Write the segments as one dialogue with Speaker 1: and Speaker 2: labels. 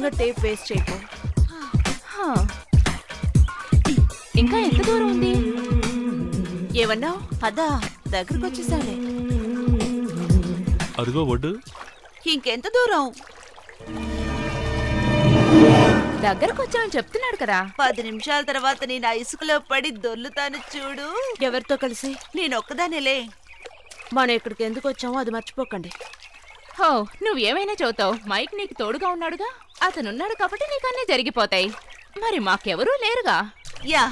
Speaker 1: అనవసరంగా tape waste చేయకు.
Speaker 2: ఇంకా ఎంత దూరం ఉంది?
Speaker 1: ఏమన్నావు అదా దగ్గరకు వచ్చేసాలే
Speaker 3: అదిగో ఒడ్డు.
Speaker 1: ఇంకెంత దూరం?
Speaker 2: దగ్గరకు వచ్చామని చెప్తున్నాడు కదా.
Speaker 1: పది నిమిషాల తర్వాత నేను ఆ ఇసుకలో పడి దొర్లుతాను చూడు. ఎవరితో కలిసి? నేను ఒక్కదానేలే మనం ఇక్కడికి ఎందుకు వచ్చామో అది మర్చిపోకండి.
Speaker 2: హో నువ్వు ఏమైనా చదువుతావు? మైక్ నీకు తోడుగా ఉన్నాడుగా? అతనున్నాడు కాబట్టి నీకు అన్నీ జరిగిపోతాయి. మరి మాకెవరూ లేరుగా?
Speaker 1: యా.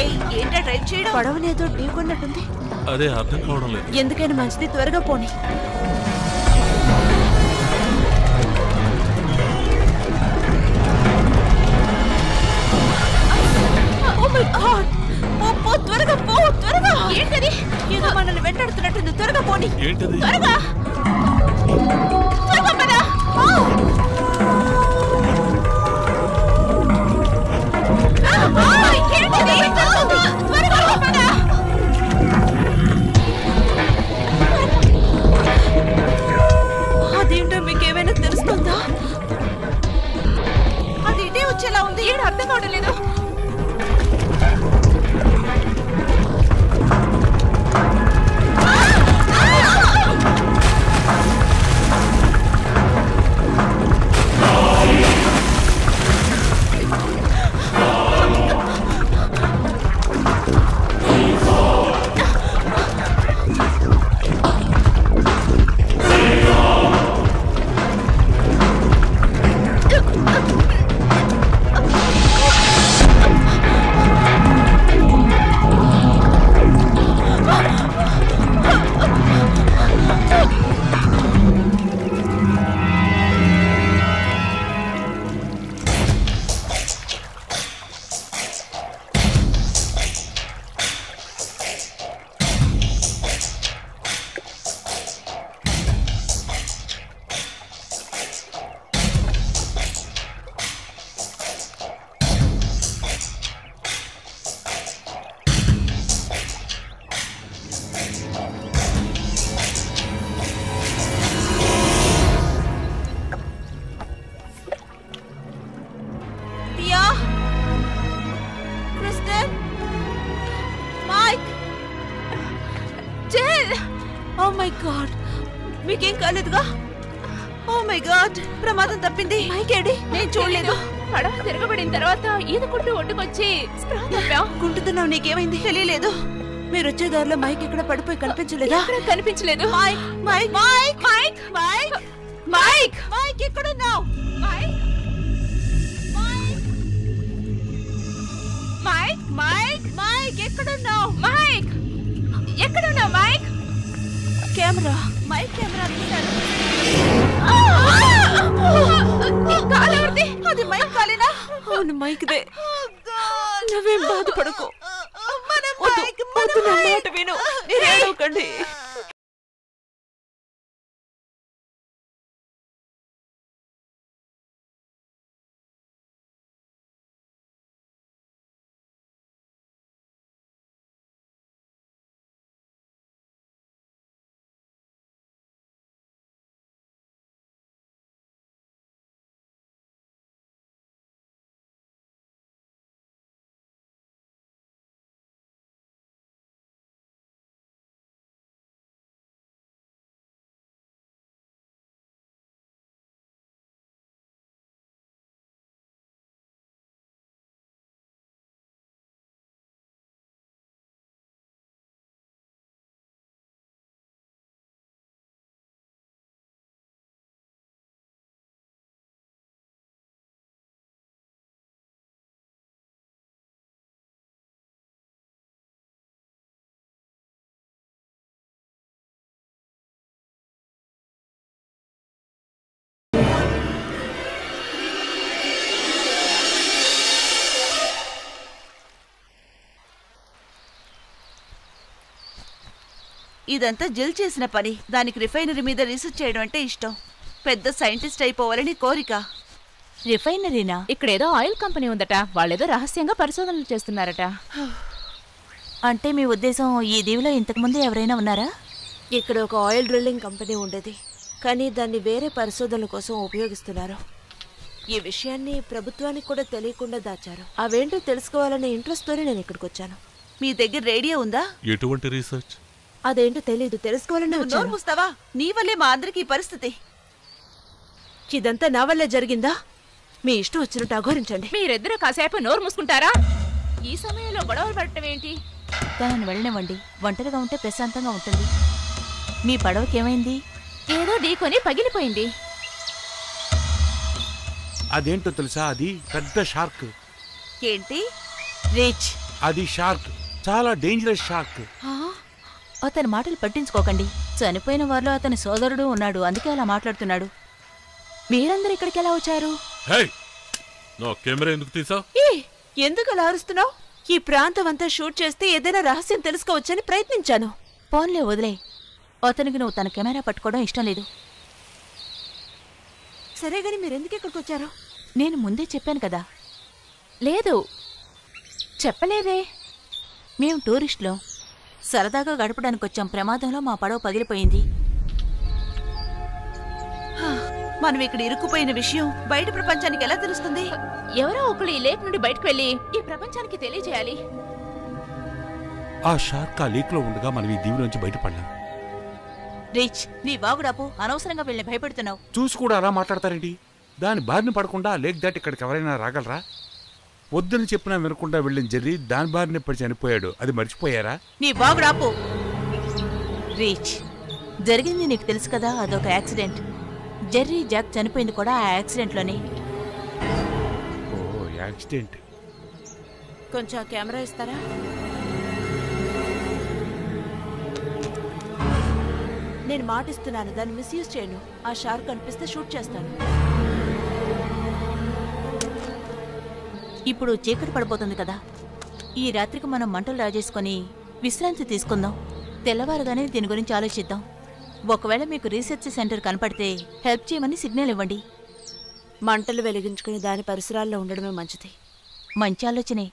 Speaker 1: ఏయ్, ఏంటా డ్రైవ్ చేయడం? పడవనేదో ఢీకొన్నట్టుంది.
Speaker 3: అదే అర్థం కావడం లేదు.
Speaker 1: ఎందుకైనా మంచిది త్వరగా పోని. మై గాడ్ మీకేం కాలేదుగా? ఓ మై గాడ్ ప్రమాదం తప్పింది. మైక్ ఏడి? నేను చూడలేదు.
Speaker 2: పడవ తిరగబడిన తర్వాత ఈదుకుంటూ ఒడ్డుకొచ్చి స్పృహ
Speaker 1: నీకేమైంది? తెలియలేదు మీరు వచ్చే దారిలో మైక్ ఎక్కడ పడిపోయి కనిపించలేదా?
Speaker 2: కనిపించలేదు.
Speaker 1: Mic mic mic mic mic mic mic ఎక్కడున్నావు?
Speaker 2: మైక్ మైక్
Speaker 1: మైక్ మైక్ ఎక్కడున్నావు?
Speaker 2: మైక్ ఎక్కడున్నావు మైక్?
Speaker 1: కెమెరా? మైక్ కెమెరా
Speaker 2: కాలెవరిది
Speaker 1: అది మైక్ కాలేనా? అవును నువ్వేం బాధపడకు. వద్దు, నా మాట విను. మీరు ఇదంతా జిల్ చేసిన పని. దానికి రిఫైనరీ మీద రీసెర్చ్ చేయడం అంటే ఇష్టం. పెద్ద సైంటిస్ట్ అయిపోవాలని కోరిక. రిఫైనరీనా?
Speaker 2: ఇక్కడేదో ఆయిల్ కంపెనీ ఉందట. వాళ్ళేదో రహస్యంగా పరిశోధనలు చేస్తున్నారట.
Speaker 4: అంటే మీ ఉద్దేశం ఈ దీవిలో ఇంతకుముందు ఎవరైనా ఉన్నారా?
Speaker 1: ఇక్కడ ఒక ఆయిల్ డ్రిల్లింగ్ కంపెనీ ఉండేది. కానీ దాన్ని వేరే పరిశోధనల కోసం ఉపయోగిస్తున్నారు. ఈ విషయాన్ని ప్రభుత్వానికి కూడా తెలియకుండా దాచారు. అవేంటో తెలుసుకోవాలనే ఇంట్రెస్ట్తోనే నేను ఇక్కడికి వచ్చాను. మీ దగ్గర రేడియో ఉందా?
Speaker 3: ఎటువంటి రీసెర్చ్?
Speaker 1: అదేంటో తెలియదు తెలుసుకోవాలని వచ్చాను. నీ వల్లే మా అందరికి ఈ పరిస్థితి. ఇదంతా నా వల్లే జరిగిందా? మీ ఇష్టం వచ్చినట్టు అఘోరించండి.
Speaker 2: మీరిద్దరూ కాసేపు నోరు మూసుకుంటారా? ఈ సమయంలో గొడవలు పడటం ఏంటి?
Speaker 4: తనని వెళ్ళనివ్వండి. ఒంటరిగా ఉంటే ప్రశాంతంగా ఉంటుంది. మీ పడవకి ఏమైంది?
Speaker 2: ఏదో ఢీకొని పగిలిపోయింది.
Speaker 5: అదేంటో తెలుసా? అది పెద్ద షార్క్.
Speaker 1: ఏంటి?
Speaker 4: రీచ్.
Speaker 5: అది షార్క్. చాలా డేంజరస్ షార్క్.
Speaker 4: అతని మాటలు పట్టించుకోకండి. చనిపోయిన వారిలో అతని సోదరుడు ఉన్నాడు. అందుకే అలా మాట్లాడుతున్నాడు. మీరందరూ ఇక్కడికి ఎలా వచ్చారు?
Speaker 3: హే! నా కెమెరా ఎందుకు తీసావు?
Speaker 1: ఎందుకు అలా అరుస్తున్నావు? ఈ ప్రాంతం అంతా షూట్ చేస్తే ఏదైనా రహస్యం తెలుసుకోవచ్చని ప్రయత్నించాను.
Speaker 4: ఫోన్లే వదిలే. అతనికి నువ్వు తన కెమెరా పట్టుకోవడం ఇష్టం లేదు.
Speaker 1: సరే గాని మీరు ఎందుకు ఇక్కడికి వచ్చారు?
Speaker 4: నేను ముందే చెప్పాను కదా.
Speaker 2: లేదు. చెప్పలేదే.
Speaker 4: మేము టూరిస్టులం. సరదాగా గడపడానికి వచ్చాం ప్రమాదంలో మా పడవ పగిలిపోయింది.
Speaker 1: మనం ఇక్కడ ఇరుక్కుపోయిన విషయం బయట ప్రపంచానికి ఎలా తెలుస్తుంది?
Speaker 2: ఎవరో ఒకళ్ళు ఈ లేక్ నుండి బయటకు వెళ్ళి ఈ ప్రపంచానికి తెలియజేయాలి.
Speaker 5: ఆ షార్క్ ఆ లేక్లో ఉండగా మనం ఈ దీవి నుంచి బయటపడ్డాం.
Speaker 4: రీచ్ నీ వాగుడాపు అనవసరంగా వీళ్ళని భయపెడుతున్నావు.
Speaker 5: చూసి కూడా అలా మాట్లాడతారేంటి? దాని బారిన పడకుండా లేక్ దాటి ఇక్కడికి ఎవరైనా రాగలరా? వద్దని చెప్పినా వినకుండా వెళ్ళిన జర్రీ దాని బారిన పడి చనిపోయాడు. అది మర్చిపోయారా?
Speaker 4: నీ వాగుడాపు రీచ్ జరిగింది నీకు తెలుసు కదా అదొక యాక్సిడెంట్. జెర్రీ జాక్ చనిపోయింది కూడా ఆ యాక్సిడెంట్లోనే.
Speaker 5: ఓ యాక్సిడెంట్.
Speaker 1: కొంచెం కెమెరా ఇస్తారా? నేను మాటిస్తున్నాను దాన్ని మిస్యూజ్ చేయను. ఆ షార్క్ కనిపిస్తే షూట్ చేస్తాను.
Speaker 4: ఇప్పుడు చీకటి పడిపోతుంది కదా. ఈ రాత్రికి మనం మంటలు రాజేసుకొని విశ్రాంతి తీసుకుందాం. తెల్లవారుగానే దీని గురించి ఆలోచిద్దాం. ఒకవేళ మీకు రీసెర్చ్ సెంటర్ కనపడితే హెల్ప్ చేయమని సిగ్నల్ ఇవ్వండి.
Speaker 1: మంటలు వెలిగించుకుని దాని పరిసరాల్లో ఉండడమే మంచిది.
Speaker 4: మంచి ఆలోచనే.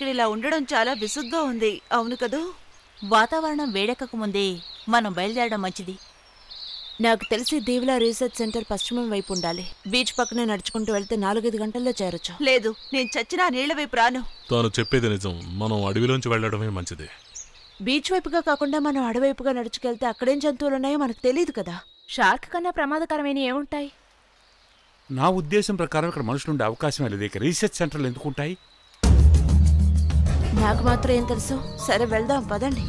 Speaker 1: ఇక్కడ ఇలా ఉండడం చాలా విసుగ్గా ఉంది. అవును కదూ?
Speaker 4: వాతావరణం వేడెక్కక ముందే మనం బయలుదేరడం మంచిది.
Speaker 1: నాకు తెలిసి దీవిలా రీసెర్చ్ సెంటర్ పశ్చిమం వైపు ఉండాలి. బీచ్ పక్కనే నడుచుకుంటూ వెళ్తే నాలుగైదు గంటల్లో చేరొచ్చు. లేదు నేను చచ్చినా నీళ్ళ వైపు రాను.
Speaker 3: తాను చెప్పేది నిజం. మనం అడవిలోంచి వెళ్ళడమే మంచిది.
Speaker 1: బీచ్ వైపుగా కాకుండా మనం అడవైపుగా నడుచుకెళ్తే అక్కడేం జంతువులు ఉన్నాయో మనకు తెలియదు కదా.
Speaker 2: షార్క్ కన్నా ప్రమాదకరమైన ఏముంటాయి?
Speaker 5: నా ఉద్దేశం ప్రకారం ఇక్కడ మనుషులు ఉండే అవకాశం లేదు. ఇక రీసెర్చ్ సెంటర్లు ఎందుకు ఉంటాయి
Speaker 1: నాకు మాత్రం ఏం తెలుసు? సరే వెళ్దాం పదండి.